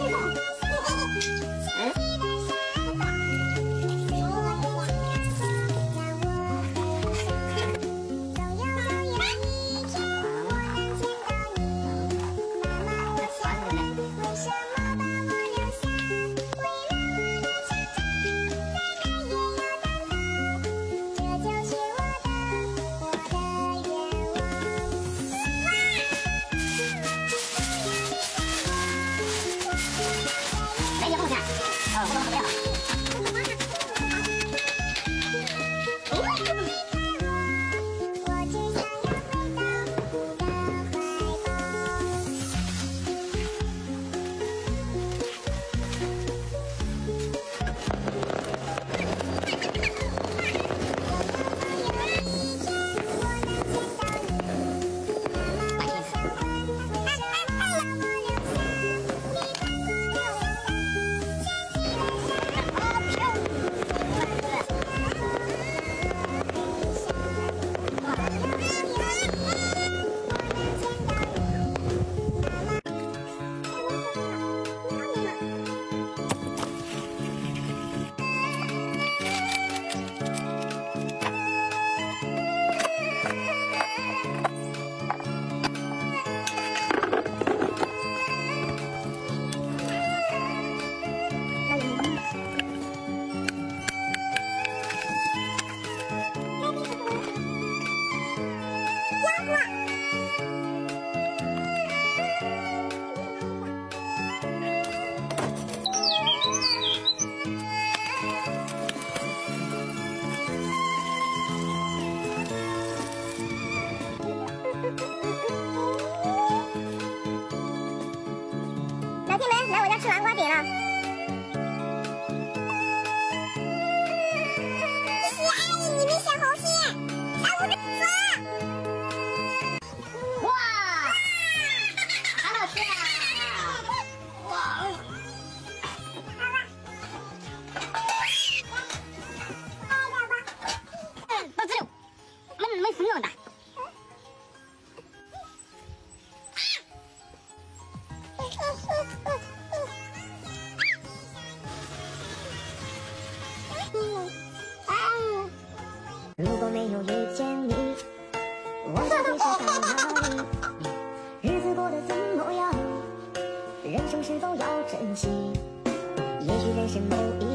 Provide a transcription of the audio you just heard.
不好，不！ 아. 八点了。如果没有遇见你，我到底是在哪里？日子过得怎么样？人生是否要珍惜？也许认识某一人。